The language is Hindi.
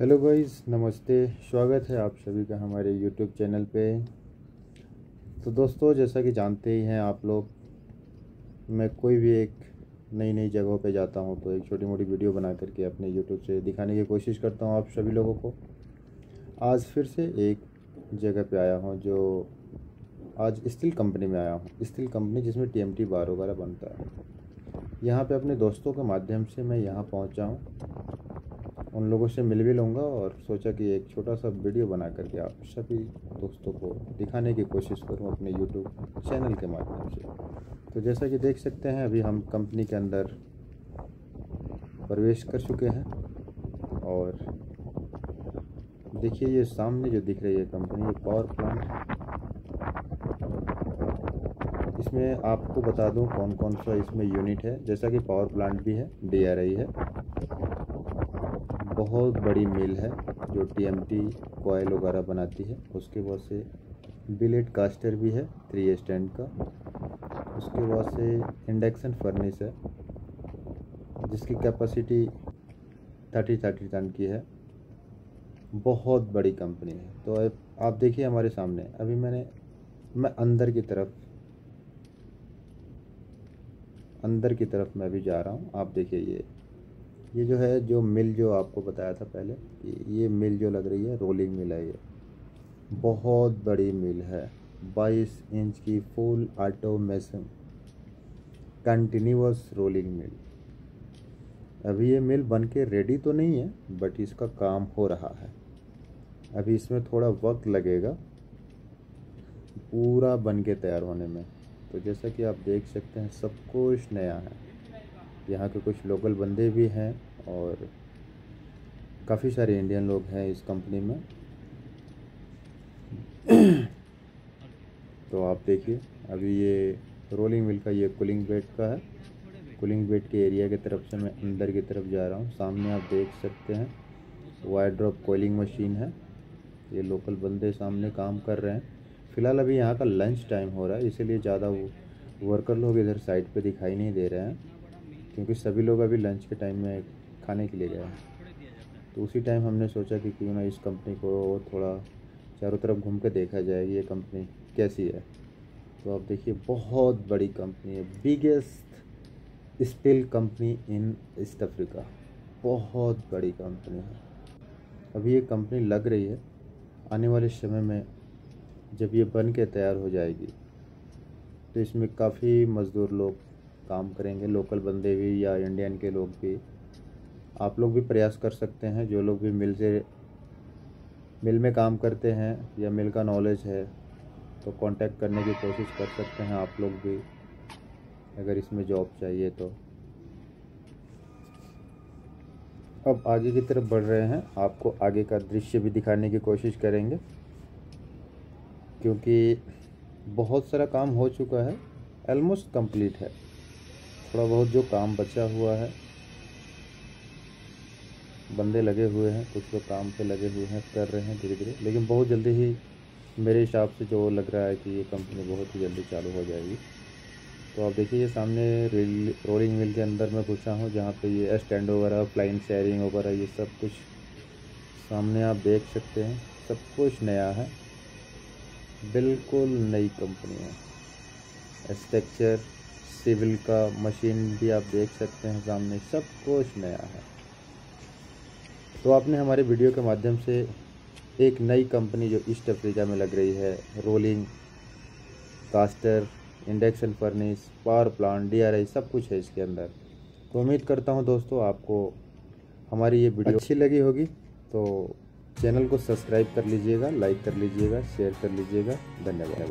हेलो गाइस, नमस्ते। स्वागत है आप सभी का हमारे यूट्यूब चैनल पे। तो दोस्तों, जैसा कि जानते ही हैं आप लोग, मैं कोई भी एक नई नई जगहों पे जाता हूँ तो एक छोटी मोटी वीडियो बना करके अपने यूट्यूब से दिखाने की कोशिश करता हूँ आप सभी लोगों को। आज फिर से एक जगह पे आया हूँ, जो आज स्टील कंपनी में आया हूँ। स्टील कंपनी जिसमें टीएमटी बार वगैरह बनता है। यहाँ पर अपने दोस्तों के माध्यम से मैं यहाँ पहुँचा हूँ। उन लोगों से मिल भी लूँगा और सोचा कि एक छोटा सा वीडियो बना करके आप सभी दोस्तों को दिखाने की कोशिश करूँ अपने यूट्यूब चैनल के माध्यम से। तो जैसा कि देख सकते हैं, अभी हम कंपनी के अंदर प्रवेश कर चुके हैं और देखिए ये सामने जो दिख रही है कंपनी, ये पावर प्लांट इसमें आपको बता दूँ कौन कौन सा इसमें यूनिट है। जैसा कि पावर प्लांट भी है डीआरआई है। बहुत बड़ी मिल है, जो टीएमटी कोयल वगैरह बनाती है। उसके बाद से बिलेट कास्टर भी है थ्री स्टैंड का। उसके बाद से इंडक्शन फर्नेस है, जिसकी कैपेसिटी थर्टी थर्टी टन की है। बहुत बड़ी कंपनी है। तो आप देखिए हमारे सामने। अभी मैंने, मैं अंदर की तरफ़, अंदर की तरफ़ मैं भी जा रहा हूँ। आप देखिए ये। ये जो है, जो मिल जो आपको बताया था पहले कि ये मिल जो लग रही है, रोलिंग मिल है ये। बहुत बड़ी मिल है 22 इंच की full automation continuous rolling mill. अभी ये मिल बन के रेडी तो नहीं है बट इसका काम हो रहा है। अभी इसमें थोड़ा वक्त लगेगा, पूरा बन के तैयार होने में। तो जैसा कि आप देख सकते हैं, सब कुछ नया है। यहाँ के कुछ लोकल बंदे भी हैं और काफ़ी सारे इंडियन लोग हैं इस कंपनी में। तो आप देखिए, अभी ये रोलिंग मिल का ये कूलिंग बेड का है। कूलिंग बेड के एरिया की तरफ़ से मैं अंदर की तरफ़ जा रहा हूँ। सामने आप देख सकते हैं वायर ड्रॉप कोलिंग मशीन है। ये लोकल बंदे सामने काम कर रहे हैं। फ़िलहाल अभी यहाँ का लंच टाइम हो रहा है, इसीलिए ज़्यादा वर्कर लोग इधर साइड पे दिखाई नहीं दे रहे हैं। क्योंकि सभी लोग अभी लंच के टाइम में खाने के लिए गया। तो उसी टाइम हमने सोचा कि क्यों ना इस कंपनी को थोड़ा चारों तरफ़ घूम के देखा जाए ये कंपनी कैसी है। तो आप देखिए, बहुत बड़ी कंपनी है biggest steel company in East Africa बहुत बड़ी कंपनी है। अभी ये कंपनी लग रही है। आने वाले समय में जब ये बन के तैयार हो जाएगी तो इसमें काफ़ी मज़दूर लोग काम करेंगे। लोकल बंदे भी या इंडियन के लोग भी। आप लोग भी प्रयास कर सकते हैं, जो लोग भी मिल से, मिल में काम करते हैं या मिल का नॉलेज है तो कांटेक्ट करने की कोशिश कर सकते हैं आप लोग भी, अगर इसमें जॉब चाहिए तो। अब आगे की तरफ़ बढ़ रहे हैं, आपको आगे का दृश्य भी दिखाने की कोशिश करेंगे, क्योंकि बहुत सारा काम हो चुका है ऑलमोस्ट कंप्लीट है। थोड़ा बहुत जो काम बचा हुआ है बंदे लगे हुए हैं, कुछ लोग काम पे लगे हुए हैं, कर रहे हैं धीरे धीरे लेकिन बहुत जल्दी ही मेरे हिसाब से जो लग रहा है कि ये कंपनी बहुत ही जल्दी चालू हो जाएगी। तो आप देखिए, ये सामने रेल रोलिंग मिल के अंदर मैं पूछा हूँ, जहाँ पे ये स्टैंड वगैरह फ्लाइंग शेयरिंग वगैरह ये सब कुछ सामने आप देख सकते हैं। सब कुछ नया है। बिल्कुल नई कंपनी है। स्ट्रक्चर सिविल का मशीन भी आप देख सकते हैं सामने। सब कुछ नया है। तो आपने हमारे वीडियो के माध्यम से एक नई कंपनी जो ईस्ट अफ्रीका में लग रही है, rolling, caster, induction furnace power plant, DRI, सब कुछ है इसके अंदर। तो उम्मीद करता हूँ दोस्तों आपको हमारी ये वीडियो अच्छी लगी होगी। तो चैनल को सब्सक्राइब कर लीजिएगा, लाइक कर लीजिएगा, शेयर कर लीजिएगा। धन्यवाद।